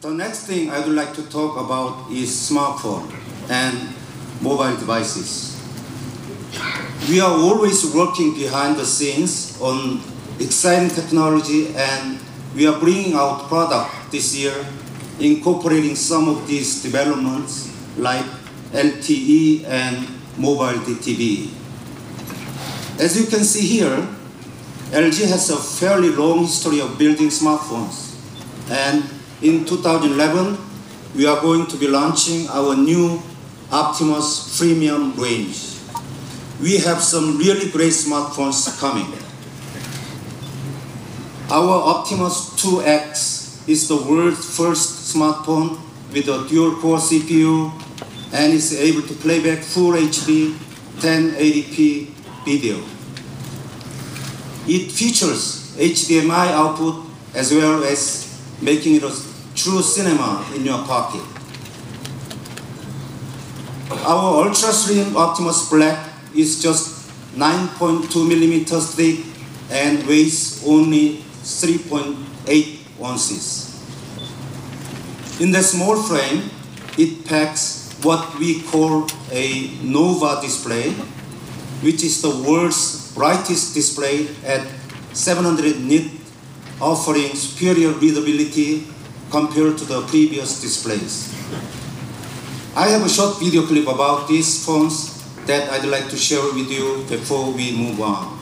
The next thing I would like to talk about is smartphone and mobile devices. We are always working behind the scenes on exciting technology and we are bringing out product this year incorporating some of these developments like LTE and mobile DTV. As you can see here, LG has a fairly long history of building smartphones and in 2011, we are going to be launching our new Optimus Premium range. We have some really great smartphones coming. Our Optimus 2X is the world's first smartphone with a dual-core CPU and is able to play back full HD 1080p video. It features HDMI output as well as making it a true cinema in your pocket. Our ultra slim Optimus Black is just 9.2 millimeters thick and weighs only 3.8 ounces. In the small frame, it packs what we call a Nova display, which is the world's brightest display at 700 nit, offering superior readability compared to the previous displays. I have a short video clip about these phones that I'd like to share with you before we move on.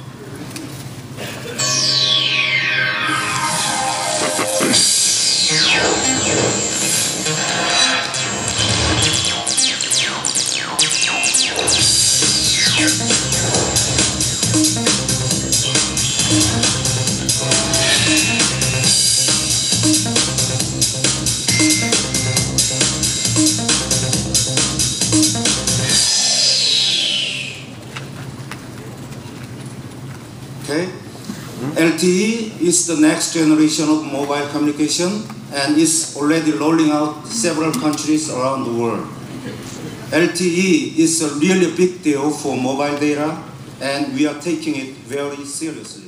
Okay? LTE is the next generation of mobile communication and is already rolling out several countries around the world. LTE is a really big deal for mobile data and we are taking it very seriously.